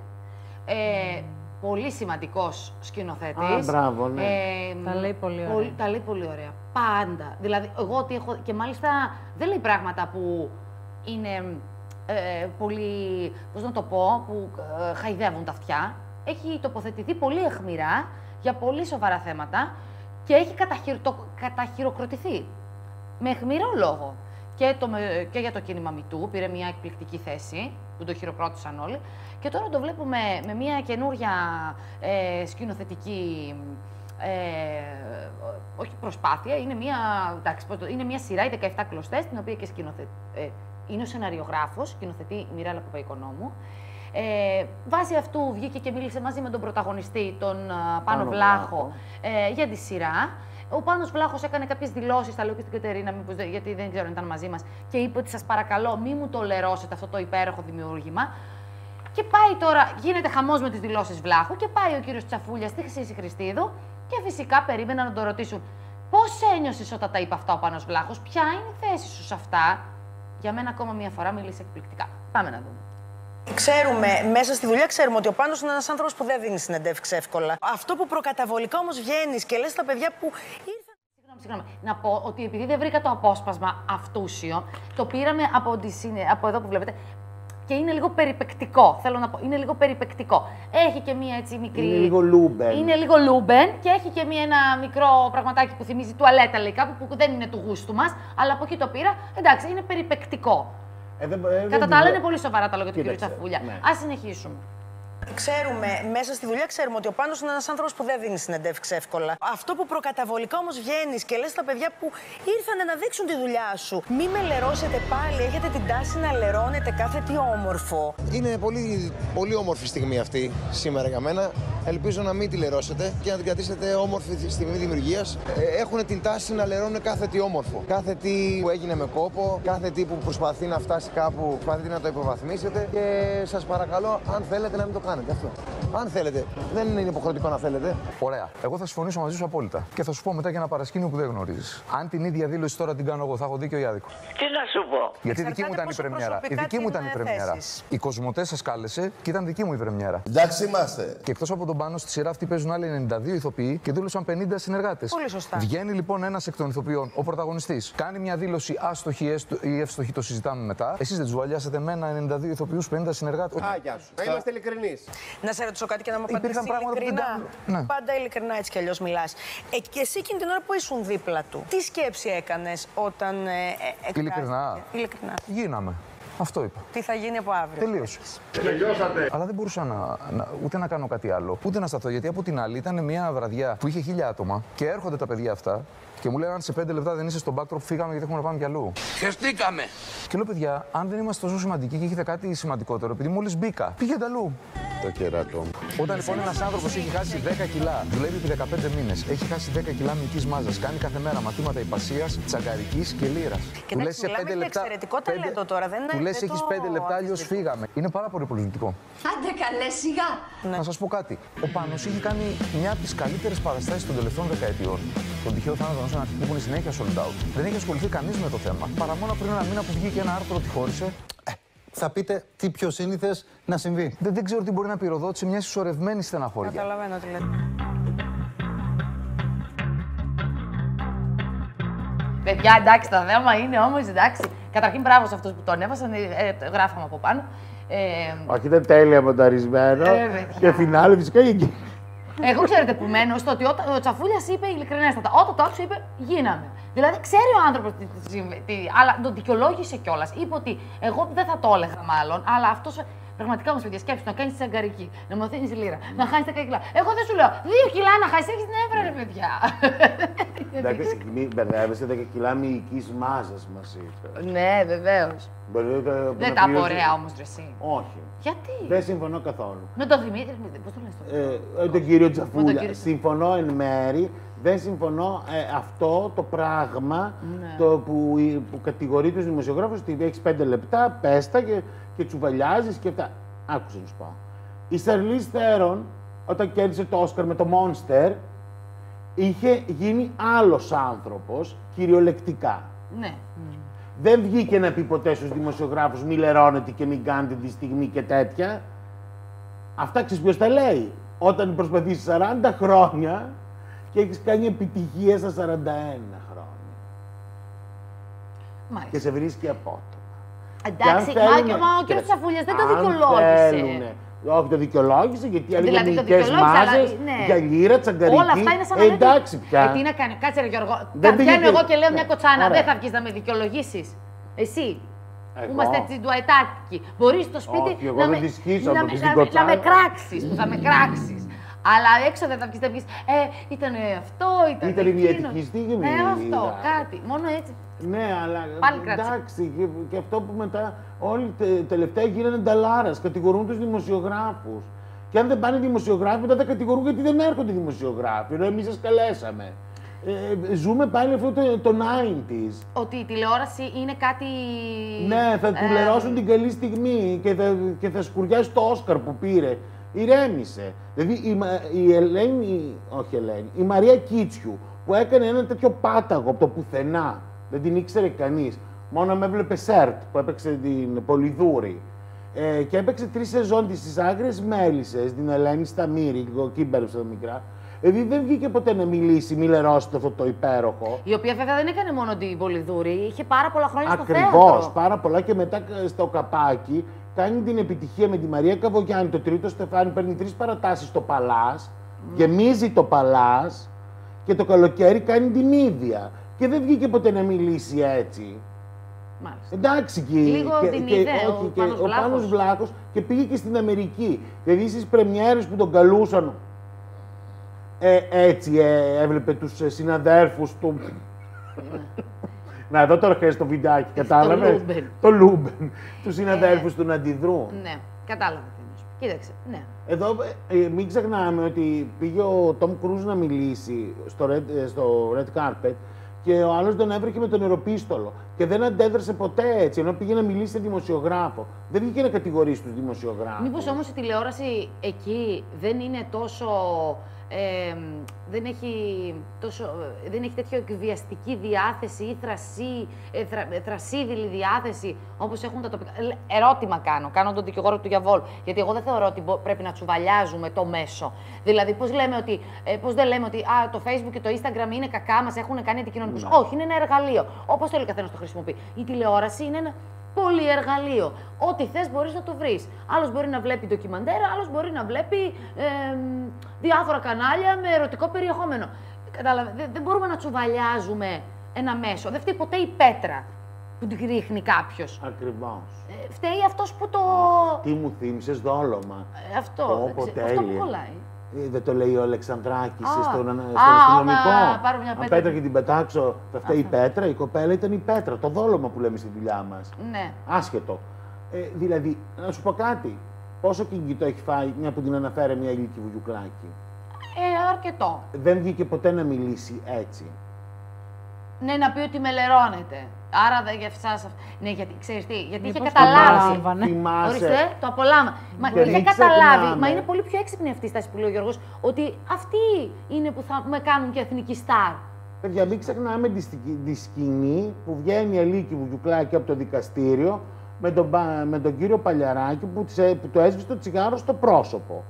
Ε, πολύ σημαντικός σκηνοθέτης. Α, μπράβο, ναι. Ε, Τα λέει πολύ ωραία. τα λέει πολύ ωραία. Πάντα. Δηλαδή, εγώ ότι έχω... Και μάλιστα δεν λέει πράγματα που είναι ε, πολύ, πώς να το πω, που ε, χαϊδεύουν τα αυτιά. Έχει τοποθετηθεί πολύ αιχμηρά για πολύ σοβαρά θέματα και έχει καταχειρο, το, καταχειροκροτηθεί. Με αιχμηρό λόγο. Και, το, με- και για το κίνημα Μητού πήρε μια εκπληκτική θέση που το χειροκρότησαν όλοι. Και τώρα το βλέπουμε με μια καινούρια ε, σκηνοθετική ε, όχι προσπάθεια, είναι μια, εντάξει, πώς το- είναι μια σειρά, οι 17 κλωστές, την οποία και σκηνοθε, ε, είναι ο σεναριογράφος, σκηνοθετεί η Μιράλα Παπαϊκονόμου. Ε, βάσει αυτού βγήκε και μίλησε μαζί με τον πρωταγωνιστή, τον α, Πάνο Πάνο Βλάχο, Βλάχο. ε, για τη σειρά. Ο Πάνος Βλάχος έκανε κάποιες δηλώσεις, θα λέω και στην Κατερίνα, μήπως, δεν- γιατί δεν ξέρω αν ήταν μαζί μας, και είπε ότι σας παρακαλώ μη μου το λερώσετε αυτό το υπέροχο δημιούργημα. Και πάει τώρα, γίνεται χαμός με τις δηλώσεις Βλάχου και πάει ο κύριος Τσαφούλιας στη Χρυσή Χριστίδου και φυσικά περίμεναν να τον ρωτήσουν πώς ένιωσες όταν τα είπε αυτά ο Πάνος Βλάχος, ποια είναι η θέση σου σε αυτά; Για μένα ακόμα μία φορά μίλησε εκπληκτικά. Πάμε να δούμε. Ξέρουμε, μέσα στη δουλειά ξέρουμε ότι ο Πάνος είναι ένας άνθρωπος που δεν δίνει συνεντεύξεις εύκολα. Αυτό που προκαταβολικά όμως βγαίνεις και λες στα παιδιά που ήρθαν Συγγνώμη, συγγνώμη. Να πω ότι επειδή δεν βρήκα το απόσπασμα αυτούσιο, το πήραμε από, τη, συνε- από εδώ που βλέπετε. Και είναι λίγο περιπεκτικό. Θέλω να πω, είναι λίγο περιπεκτικό. Έχει και μία έτσι μικρή. Είναι λίγο λούμπεν. Είναι λίγο λούμπεν και έχει και μία, ένα μικρό πραγματάκι που θυμίζει τουαλέτα, λέει κάπου που δεν είναι του γούστου μας. Αλλά από εκεί το πήρα. Εντάξει, είναι περιπεκτικό. Ε, δεν- ε, δεν Κατά τη τα άλλα, βλέ- είναι πολύ σοβαρά τα λόγια του κ. Κοίταξε, Τσαφούλια. ναι. Α συνεχίσουμε. Ξέρουμε, μέσα στη δουλειά ξέρουμε ότι ο Πάνος είναι ένας άνθρωπος που δεν δίνει συνεντεύξεις εύκολα. Αυτό που προκαταβολικά όμως βγαίνεις και λες στα παιδιά που ήρθαν να δείξουν τη δουλειά σου. Μη με λερώσετε πάλι, έχετε την τάση να λερώνετε κάθε τι όμορφο. Είναι πολύ, πολύ όμορφη στιγμή αυτή σήμερα για μένα. Ελπίζω να μην τη λερώσετε και να την κρατήσετε όμορφη στη στιγμή δημιουργίας. Έχουν την τάση να λερώνουν κάθε τι όμορφο. Κάθε τι που έγινε με κόπο, κάθε τι που προσπαθεί να φτάσει κάπου, προσπαθείτε να το υποβαθμίσετε. Και σας παρακαλώ, αν θέλετε, να μην το κάνετε αυτό. Αν θέλετε. Δεν είναι υποχρεωτικό να θέλετε. Ωραία. Εγώ θα συμφωνήσω μαζί σου απόλυτα. Και θα σου πω μετά για ένα παρασκήνιο που δεν γνωρίζεις. Αν την ίδια δήλωση τώρα την κάνω εγώ, θα έχω δίκιο ή άδικο; Τι να σου πω. Γιατί δική μου ήταν η πρεμιέρα. Η δική μου ήταν η πρεμιέρα. Η Κοσμοτέ σας κάλεσε και ήταν δική μου η πρεμιέρα. Εντάξει είμαστε. Και εκτός από τον πάνω στη σειρά αυτή παίζουν άλλοι 92 ηθοποιοί και δούλωσαν 50 συνεργάτες. Πολύ σωστά. Βγαίνει λοιπόν ένας εκ των ηθοποιών, ο πρωταγωνιστής, κάνει μια δήλωση άστοχη έστω- ή εύστοχη, το συζητάμε μετά. Εσείς δεν τους βαλιάσατε με ένα 92 ηθοποιούς, 50 συνεργάτες. Α, γεια σου. Να είμαστε ειλικρινείς. Να σε ρωτήσω κάτι και να μου Υπήρχαν απαντήσει πράγματα που δεν ειλικρινά. τα- ναι. Πάντα ειλικρινά έτσι κι αλλιώς μιλάς. Ε, και εσύ εκείνη την ώρα που ήσουν δίπλα του, τι σκέψη έκανες όταν. Ε, ε, εκφράστηκε; Ειλικρινά. Ειλικρινά. Γίναμε. Αυτό είπα. Τι θα γίνει από αύριο; Τελείωσε. Αλλά δεν μπορούσα να, να- ούτε να κάνω κάτι άλλο, ούτε να σταθώ. Γιατί από την άλλη ήταν μια βραδιά που είχε χίλια άτομα και έρχονται τα παιδιά αυτά και μου λέγανε σε πέντε λεπτά δεν είσαι στο backdrop, φύγαμε γιατί έχουμε να πάμε κι αλλού. Χεστήκαμε. Και λέω, παιδιά, αν δεν είμαστε τόσο σημαντικοί και έχετε κάτι σημαντικότερο, επειδή μόλις μπήκα, πήγαινε αλλού. Το κεράτο μου. Όταν λοιπόν ένας άνθρωπος έχει χάσει 10 κιλά, δουλεύει επί 15 μήνες, έχει χάσει 10 κιλά μυϊκή μάζας, κάνει κάθε μέρα μαθήματα υπασίας, τσαγκαρικής και λύρας. Και εντάξει, μιλάμε για εξαιρετικό ταλέντο τώρα, δεν Του είναι- λες, δεν έχεις το 5 λεπτά, αλλιώς αμφισβητώ. φύγαμε. Είναι πάρα πολύ προσβλητικό. Άντε καλέ σιγά. Να σας πω κάτι. Ο Πάνος είχε κάνει μια από τις καλύτερες παραστάσεις των τελευταίων δεκαετιών. Τον τυχαίο θάνατο ενός αναρχικού που είναι συνέχεια sold out. Δεν έχει ασχοληθεί κανείς με το θέμα. Παρά μόνο πριν ένα μήνα που βγήκε ένα άρθρο ότι χώρισε. Θα πείτε τι πιο σύνηθες να συμβεί. Δεν, δεν ξέρω τι μπορεί να πυροδότησε μια συσσωρευμένη στεναχώρια. Καταλαβαίνω τι λέτε. Παιδιά, εντάξει, το θέμα είναι όμως εντάξει. Καταρχήν, μπράβο σε αυτούς που τον έβασαν. Ε, ε, γράφαμε από πάνω. Ε, Όχι, ήταν τέλεια μονταρισμένο. Ε, παιδιά. και φινάλε φυσικά εκεί. Εγώ ξέρετε που μένω στο ότι όταν ο Τσαφούλιας είπε ειλικρινέστατα. Όταν το άκουσα, είπε γίναμε. Δηλαδή ξέρει ο άνθρωπος τι, τι, συμβα- τι, αλλά το δικαιολόγησε κιόλας. Είπε ότι εγώ δεν θα το έλεγα μάλλον, αλλά αυτός. Πραγματικά όμως, παιδιά, σκέψου να κάνεις τσαγκαρική, να μαθαίνεις λίρα, να χάσεις 10 κιλά. Εγώ δεν σου λέω, 2 κιλά να χάσεις, έχεις την έβρα, ρε παιδιά. Εντάξει, μην μπερδεύεσαι 10 κιλά μυϊκής μάζας μας είπε. ναι, βεβαίως. Μπορεί να- να Δεν τα πληρώσει- απορρέα όμως, ρε εσύ. Όχι. Γιατί; Δεν συμφωνώ καθόλου. Με τον Δημήτρη, πώς το λες τώρα. Ε, ε, τον κύριο Με τον Τζαφούλια. κύριο- Συμφωνώ εν μέρη. Δεν συμφωνώ ε, αυτό το πράγμα Ναι. το που, που κατηγορεί τους δημοσιογράφους ότι έχεις πέντε λεπτά, πέστα και, και τσουβαλιάζει και αυτά. Άκουσε να σου πω. Η Σαρλί Θέρον, όταν κέρδισε το Όσκαρ με το Monster, είχε γίνει άλλος άνθρωπος, κυριολεκτικά. Ναι. Δεν βγήκε να πει ποτέ στους δημοσιογράφους μη λερώνετε και μην κάνετε τη στιγμή και τέτοια. Αυτά ξέρεις ποιος τα λέει. Όταν προσπαθείς 40 χρόνια και έχεις κάνει επιτυχία στα 41 χρόνια. Μάλιστα. Και σε βρίσκει απότομα. Εντάξει, Και αν μα, θέλουνε- μα ο κύριο Τσαφούλια δεν το αν δικαιολόγησε. θέλουνε- Όχι, το δικαιολόγησε γιατί έλεγε Δηλαδή, το μυϊκές δικαιολόγησε, αλλά- μάζες, ναι. για λίρα, τσαγκαρική. Όλα αυτά είναι σαν να Ε, λέτε. εντάξει πια. Ε, τι να κάνει, κάτσε ρε Γιώργο. Δεν Τα πήγε βγαίνω και- εγώ και λέω Ναι. μια κοτσάνα. Ωραία. Δεν θα βγεις να με δικαιολογήσεις. Εσύ. Που Εγώ; είμαστε έτσι ντουαετάκικοι. Μπορείς στο σπίτι Όχι, εγώ να, δεν με, τη σχίσω να, από με, τη να, με- να κοτσάνα. με κράξεις. Που θα με κράξεις. Αλλά έξω δεν θα βγεις, θα βγεις. Ε, ήταν αυτό, ήταν. Ήταν η εκείνο. βιαιτική στιγμή. Ε, αυτό, είδα. κάτι. Μόνο έτσι. Ναι, αλλά Πάλι κράτησε. εντάξει, και, και αυτό που μετά όλοι τε, τελευταία γίνανε νταλάρα, κατηγορούν τους δημοσιογράφους. Και αν δεν πάνε οι δημοσιογράφοι, μετά τα κατηγορούν γιατί δεν έρχονται οι δημοσιογράφοι. Ενώ εμείς σας καλέσαμε. Ε, ζούμε πάλι αυτό το, το 90s. Ότι η τηλεόραση είναι κάτι. Ναι, θα του ε, λερώσουν την καλή στιγμή και θα, και θα σκουριάσει το Όσκαρ που πήρε. Ηρέμησε. Δηλαδή η, Μα- η Ελένη, όχι η Ελένη, η Μαρία Κίτσιου που έκανε ένα τέτοιο πάταγο από το πουθενά. Δεν την ήξερε κανείς. Μόνο με έβλεπε Σερτ που έπαιξε την Πολυδούρη. Ε, και έπαιξε τρεις σεζόν της στις Άγριες Μέλισσες, την Ελένη Σταμύρη, εγώ εκεί μπέρδεψα τα μικρά. Δηλαδή δεν βγήκε ποτέ να μιλήσει, μη λερώσετε αυτό το υπέροχο. Η οποία βέβαια δεν έκανε μόνο την Πολυδούρη, είχε πάρα πολλά χρόνια στο Ακριβώς, θέατρο. πάρα πολλά και μετά ε, στο καπάκι κάνει την επιτυχία με τη Μαρία Καβογιάννη. Το τρίτο Στεφάνι παίρνει τρεις παρατάσεις στο Παλάς, γεμίζει το Παλάς και το καλοκαίρι κάνει την ίδια. Και δεν βγήκε ποτέ να μιλήσει έτσι. Μάλιστα. Εντάξει και, Λίγο και, την και, είδε ο όχι, και Πάνος ο Βλάχος. Πάνος Βλάχος και πήγε και στην Αμερική. Δηλαδή στις πρεμιέρες που τον καλούσαν ε, έτσι ε, έβλεπε τους ε, συναδέρφους του. Να, εδώ τώρα χαίρεσαι το βιντεάκι, κατάλαβες; Λούμπεν. Το Λούμπεν. Τους συναδέρφους του να αντιδρούν. Ναι, κατάλαβα τι εννοείς. Κοίταξε, ναι. Εδώ ε, μην ξεχνάμε ότι πήγε ο Τομ Κρουζ να μιλήσει στο Red, ε, στο red carpet Και ο άλλος τον έβρεχε με τον νεροπίστολο. Και δεν αντέδρασε ποτέ έτσι, ενώ πήγε να μιλήσει σε δημοσιογράφο. Δεν βγήκε να κατηγορήσει τους δημοσιογράφους. Μήπως όμως η τηλεόραση εκεί δεν είναι τόσο... ε, δεν, έχει τόσο, ε, δεν έχει τέτοιο εκβιαστική διάθεση ή θρασί, ε, θρα, ε, θρασίδηλη διάθεση όπως έχουν τα τοπικά. Ε, Ερώτημα κάνω, κάνω τον δικηγόρο του διαβόλου. Γιατί εγώ δεν θεωρώ ότι μπο- πρέπει να τσουβαλιάζουμε το μέσο. Δηλαδή, πώς, λέμε ότι, ε, πώς δεν λέμε ότι α, το Facebook και το Instagram είναι κακά, μας έχουν κάνει αντικοινωνικούς. Ναι. Όχι, είναι ένα εργαλείο. Όπως θέλει ο καθένας το χρησιμοποιεί. Η τηλεόραση είναι ένα πολύ εργαλείο. Ό,τι θες μπορείς να το βρεις. Άλλος μπορεί να βλέπει ντοκιμαντέρα, άλλος μπορεί να βλέπει ε, διάφορα κανάλια με ερωτικό περιεχόμενο. Κατάλαβε, δεν, δεν μπορούμε να τσουβαλιάζουμε ένα μέσο. Δεν φταίει ποτέ η πέτρα που την ρίχνει κάποιος. Ακριβώς. Ε, φταίει αυτός που το... Τι μου θύμισες δόλωμα. Ε, αυτό, Πω, δεν πω, ξέρω, αυτό που τέλεια. κολλάει. Ε, Δεν το λέει ο Αλεξανδράκης Α. στον, στον Α, αστυνομικό. άμα πάρω μια Αν πέτρα πέτρα και- και την πετάξω, θα φταίει η πέτρα. Η κοπέλα ήταν η πέτρα. Το δόλωμα που λέμε στη δουλειά μας. Ναι. Άσχετο. Ε, δηλαδή, να σου πω κάτι. Πόσο κυνηγητό έχει φάει μια που την αναφέρε μια ηλικία βουγιουκλάκη; Ε, αρκετό. Δεν βγήκε ποτέ να μιλήσει έτσι. Ναι, να πει ότι με λερώνετε. Άρα δεν για εσάς... Ναι, γιατί, ξέρεις τι, γιατί είχε Μήπως καταλάβει. απολάμβανε. Θυμάσαι. Ορίστε, το απολάμβανε. Μα Και είχε μην καταλάβει, ξεχνάμε. μα είναι πολύ πιο έξυπνη αυτή η στάση που λέει ο Γιώργος, ότι αυτοί είναι που θα με κάνουν και εθνική στάρ. Παιδιά, μην ξεχνάμε τη, σκη- τη σκηνή που βγαίνει η Αλίκη Βουγιουκλάκη από το δικαστήριο με τον, πα- με τον κύριο Παλιαράκη που, της, έ- που το έσβησε το τσιγάρο στο πρόσωπο.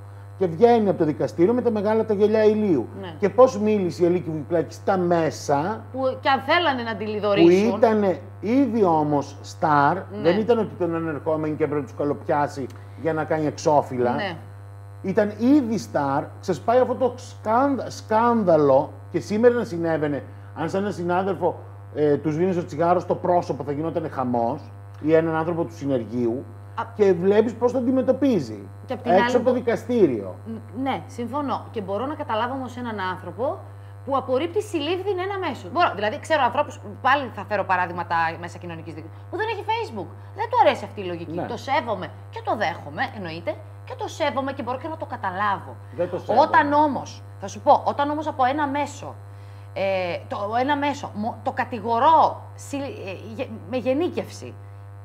Και βγαίνει από το δικαστήριο με τα μεγάλα τα γυαλιά ηλίου. Ναι. Και πώς μίλησε η Αλίκη Βουγιουκλάκη στα μέσα, Που και αν θέλανε να τη που λιδωρήσουν. ήταν ήδη όμως στάρ, Ναι. δεν ήταν ότι τον ανερχόμενοι και έπρεπε να τους καλοπιάσει για να κάνει εξώφυλλα. Ναι. Ήταν ήδη στάρ, ξεσπάει αυτό το σκάνδα- σκάνδαλο και σήμερα να συνέβαινε. Αν σε έναν συνάδελφο ε, τους σβήνει το τσιγάρος στο πρόσωπο θα γινόταν χαμός ή έναν άνθρωπο του συνεργείου και βλέπεις πώς το αντιμετωπίζει. Και απ' την έξω άλλη από το μπο- δικαστήριο. Ναι, συμφωνώ. Και μπορώ να καταλάβω όμως έναν άνθρωπο που απορρίπτει συλλήφθην ένα μέσο. Μπορώ, δηλαδή, ξέρω ανθρώπους, πάλι θα φέρω παραδείγματα μέσα κοινωνικής δικτύωση, που δεν έχει Facebook. Δεν του αρέσει αυτή η λογική. Ναι. Το σέβομαι και το δέχομαι, εννοείται, και το σέβομαι και μπορώ και να το καταλάβω. Δεν το σέβομαι. Όταν όμως, θα σου πω, όταν όμως από ένα μέσο, ε, το ένα μέσο, μο- το κατηγορώ συ- ε, γε- με γενίκευση,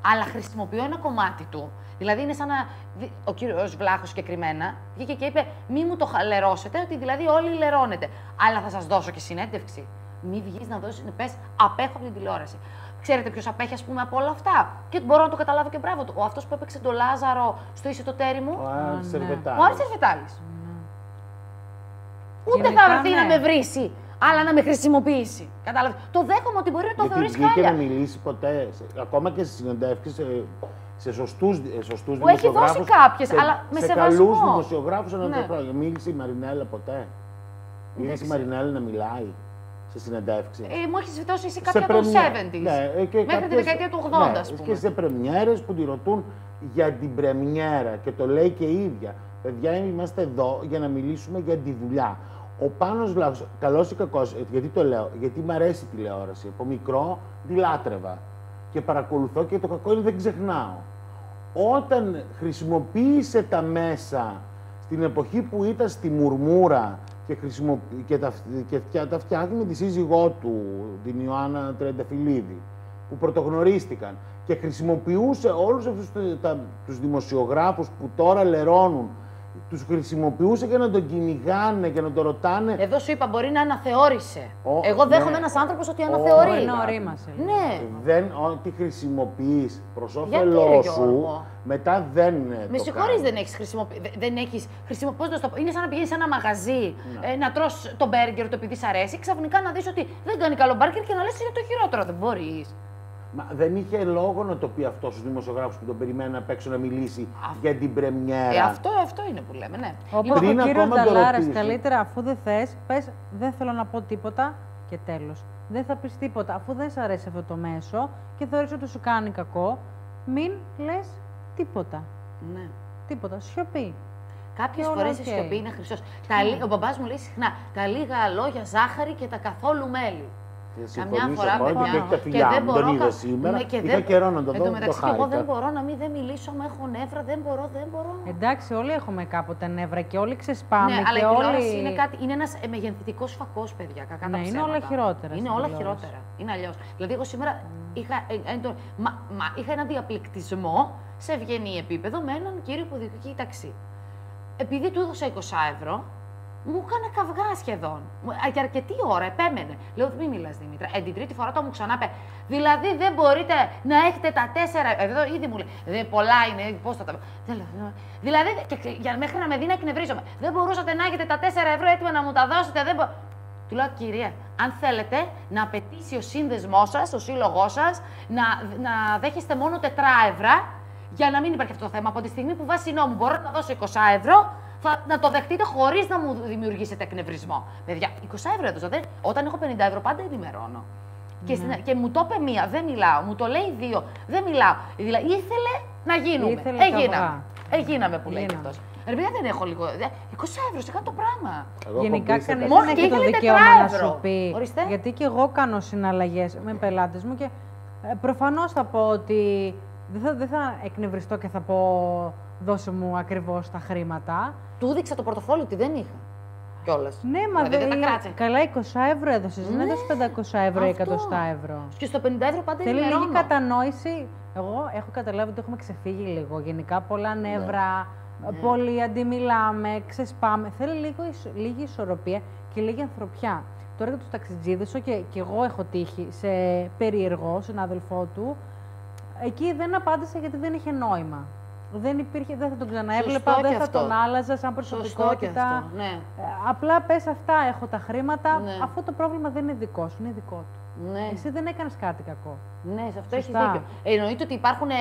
αλλά χρησιμοποιώ ένα κομμάτι του. Δηλαδή είναι σαν να. δι- Ο κύριος Βλάχος συγκεκριμένα βγήκε και είπε: Μη μου το χαλερώσετε, ότι δηλαδή όλοι λερώνετε. Αλλά θα σας δώσω και συνέντευξη. Μη βγεις να δώσει, να πες απέχω από την τηλεόραση. Ξέρετε ποιος απέχει, ας πούμε, από όλα αυτά; Και μπορώ να το καταλάβω και μπράβο του. Ο αυτός που έπαιξε τον Λάζαρο στο είσαι το τέρι μου. Ο Άρης Σερβετάλης. Ο Άρης Σερβετάλης. Ούτε Γενικά, θα έρθει ναι. να με βρήσει, αλλά να με χρησιμοποιήσει. Κατάλαβες; Το δέχομαι ότι μπορεί να το Γιατί θεωρήσει βγήκε να χάλια. μιλήσει ποτέ, σε- ακόμα και σε συνεντεύξεις, σε, σε σωστούς, ε, σωστούς Που έχει δημοσιογράφους, δώσει κάποιες, σε, αλλά με σε σεβασμό. καλούς δημοσιογράφους ανά Ναι. το χρόνο. Μίλησε η Μαρινέλα ποτέ; Μίλησε η ξέρω. Μαρινέλα να μιλάει σε συνεντεύξεις; Ε, μου έχεις δώσει εσύ Σε κάποια των πρεμιέ- 70s. Ναι, ε, και Μέχρι τη κάποιες- δεκαετία του 80, ναι, ας πούμε. Και σε πρεμιέρες που τη ρωτούν για την πρεμιέρα και το λέει και η ίδια. Παιδιά, είμαστε εδώ για να μιλήσουμε για τη δουλειά. Ο Πάνος Βλάχος, καλός ή κακός, ε, γιατί το λέω, γιατί μου αρέσει η τηλεόραση. Από μικρό τη λάτρευα και παρακολουθώ και το κακό είναι δεν ξεχνάω. Όταν χρησιμοποίησε τα μέσα στην εποχή που ήταν στη Μουρμούρα και, χρησιμοποιεί, και, τα, και φτιά- τα φτιάχνει με τη σύζυγό του, την Ιωάννα Τρενταφυλλίδη, που πρωτογνωρίστηκαν και χρησιμοποιούσε όλους αυτούς του- τα, τους δημοσιογράφους που τώρα λερώνουν, τους χρησιμοποιούσε για να τον κυνηγάνε και να τον ρωτάνε Εδώ σου είπα, μπορεί να αναθεώρησε. Ο- Εγώ δέχομαι ναι. ένας άνθρωπος ότι Ω, αναθεωρεί. αγάπη Ενώ μου. ορίμασε. Ναι. Δεν, ό,τι χρησιμοποιείς προς Γιατί, ρε όφελό σου, Γιώργο; μετά δεν ε, Με το συγχωρείς κάνεις. δεν έχεις χρησιμοποιήσει. Δεν έχεις χρησιμο... Πώς να σου το πω. Είναι σαν να πηγαίνεις σε ένα μαγαζί Ναι. ε, να τρως το μπέργκερ το επειδή σ' αρέσει, ξαφνικά να δεις ότι δεν κάνει καλό μπέργκερ και να λες είναι το χειρότερο. Δεν μπορείς. Μα δεν είχε λόγο να το πει αυτός στου δημοσιογράφου που τον περιμένουν απ' έξω να μιλήσει για την πρεμιέρα. Ε, αυτό, αυτό είναι που λέμε, ναι. Όπως Πριν ο κύριος ακόμα το Νταλάρας, ρωτήσεις. καλύτερα αφού δεν θες, πες δεν θέλω να πω τίποτα και τέλος. Δεν θα πεις τίποτα. Αφού δεν σ' αρέσει αυτό το μέσο και θεωρείς ότι σου κάνει κακό, μην λες τίποτα. ναι. Τίποτα. Σιωπή. Κάποιες Όλα φορές η οκ. σιωπή είναι χρυσό. Ο μπαμπάς μου λέει συχνά: Τα λίγα λόγια ζάχαρη και τα καθόλου μέλι. Καμιά συμφωνήσω φορά, απόλυτα, παιδιά, και έχει τα φιλιά δεν μου, μπορώ τον είδα κα- σήμερα. Ναι, και Είχα δεν- καιρό να τον Εν τω δω, το μεταξύ, εγώ δεν χάρηκα. μπορώ να μην δεν μιλήσω, μα έχω νεύρα, δεν μπορώ, δεν μπορώ. Εντάξει, όλοι έχουμε κάποτε νεύρα και όλοι ξεσπάμε. ναι, αλλά η και τηλεόραση όλοι... είναι, κάτι, είναι ένας ε, μεγεθυντικός φακός, παιδιά, κακά Ναι, τα είναι ψέματα. όλα χειρότερα Είναι στην όλα τηλεόραση. χειρότερα. Είναι αλλιώς. Δηλαδή, εγώ σήμερα είχα, ε, ε, το- μα, μα, είχα έναν διαπληκτισμό σε ευγενή επίπεδο με έναν κύριο που διοικεί ταξί. Επειδή του έδωσα 20 ευρώ, μου έκανε καυγά σχεδόν. Μου- α, Για αρκετή ώρα επέμενε. Λέω, μην μιλάς Δημήτρα. Ε, την τρίτη φορά το μου ξανά είπε. Δηλαδή δεν μπορείτε να έχετε τα τέσσερα. Εδώ ήδη μου λέει. Δεν πολλά είναι, πώς θα τα. Δεν λέω, «Ε, Δηλαδή, και, και- για, μέχρι να με δει να εκνευρίζομαι. Δεν μπορούσατε να έχετε τα τέσσερα ευρώ έτοιμα να μου τα δώσετε. Δεν μπο... Του λέω, κυρία, αν θέλετε να απαιτήσει ο σύνδεσμός σας, ο σύλλογός σας, να, να δέχεστε μόνο τετράευρα, για να μην υπάρχει αυτό το θέμα. Από τη στιγμή που βάσει νόμου μπορώ να δώσω 20 ευρώ, θα, να το δεχτείτε χωρίς να μου δημιουργήσετε εκνευρισμό. Παιδιά, 20 ευρώ έδωσα. Δεν, όταν έχω 50 ευρώ, πάντα ενημερώνω. Και, στην- και μου το είπε μία, δεν μιλάω. Μου το λέει δύο, δεν μιλάω. Δηλαδή ήθελε να γίνουμε. Ήθελε Έγιναμε. καυγά. Έγιναμε που λέει Γίναμε. αυτός. Ρε παιδιά, δεν έχω λίγο. δε- 20 ευρώ σε το πράγμα. Γενικά κανείς Μόνο δεν και έχει το ήθελε δικαίωμα να τετράευρο. σου πει. Ορίστε. Γιατί και εγώ κάνω συναλλαγές με πελάτες μου και ε, προφανώς θα πω ότι δεν θα, δεν θα εκνευριστώ και θα πω δώσε μου ακριβώς τα χρήματα. Του έδειξα το πορτοφόλι ότι δεν είχα. Κιόλας. Ναι, μα Δηλαδή, δεν τα δεν κράτησε. Καλά, 20 ευρώ έδωσες. Δεν Ναι, έδωσε 500 ευρώ ή 100 αυτό. ευρώ. Και στο 50 ευρώ πάντα Θέλει ενημερώνω. λίγη κατανόηση. Εγώ έχω καταλάβει ότι έχουμε ξεφύγει λίγο. Γενικά πολλά νεύρα, Ναι. πολύ αντιμιλάμε, ξεσπάμε. Θέλει λίγο, ισο- λίγη ισορροπία και λίγη ανθρωπιά. Τώρα για τους ταξιτζίδες, και, και εγώ έχω τύχει σε περιεργό συνάδελφό του. Εκεί δεν απάντησα γιατί δεν είχε νόημα. Δεν υπήρχε, δεν θα τον ξαναέβλεπα, Σωστό δεν και θα αυτό. τον άλλαζα σαν Σωστό και προσωπικότητα. αυτό, ναι. Ε, απλά πες αυτά, έχω τα χρήματα. Ναι. Αυτό το πρόβλημα δεν είναι δικό σου, είναι δικό του. Ναι. Εσύ δεν έκανες κάτι κακό. Ναι, σε αυτό έχεις Σωστά. δίκιο. Εννοείται ότι υπάρχουν ε,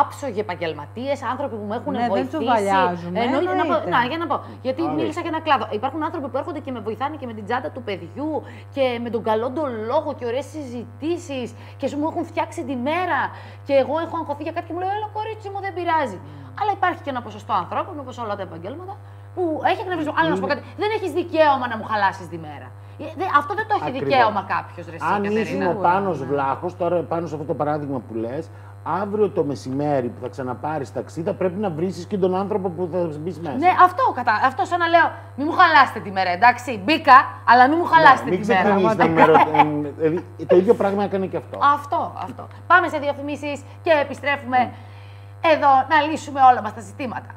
άψογοι επαγγελματίες, άνθρωποι που με έχουν Ναι, δεν βοηθήσει. τσουβαλιάζουμε, Εννοείται, να, πω, εννοείται. να, για να πω. Γιατί Ωραία. μίλησα για ένα κλάδο. Υπάρχουν άνθρωποι που έρχονται και με βοηθάνε και με την τσάντα του παιδιού και με τον καλό τον λόγο και ωραίες συζητήσεις και σου μου έχουν φτιάξει τη μέρα. Και εγώ έχω αγχωθεί για κάτι και μου λέει: Έλα, κορίτσι μου, δεν πειράζει. Αλλά υπάρχει και ένα ποσοστό ανθρώπων, όπως όλα τα επαγγέλματα, που έχει εκνευρισμό. Αλλά να σου πω κάτι, δεν έχεις δικαίωμα να μου χαλάσεις τη μέρα. Ε, δε- Αυτό δεν το έχει Ακριβώς. δικαίωμα κάποιος, Ρε εσύ, Αν ήσουν Κατερίνα. ο Πάνος Βλάχος, τώρα πάνω σε αυτό το παράδειγμα που λες, αύριο το μεσημέρι που θα ξαναπάρεις ταξί, θα πρέπει να βρίσεις και τον άνθρωπο που θα μπεις μέσα. Ναι, αυτό, κατα... αυτό σαν να λέω, μην μου χαλάσετε τη μέρα, εντάξει. Μπήκα, αλλά μην μου χαλάσετε Ναι, μην τη μέρα. ξεκινήσεις να με ρω- ε, Δηλαδή, το ίδιο πράγμα έκανε και αυτό. Αυτό, αυτό. Πάμε σε διαφημίσεις και επιστρέφουμε εδώ να λύσουμε όλα μας τα ζητήματα.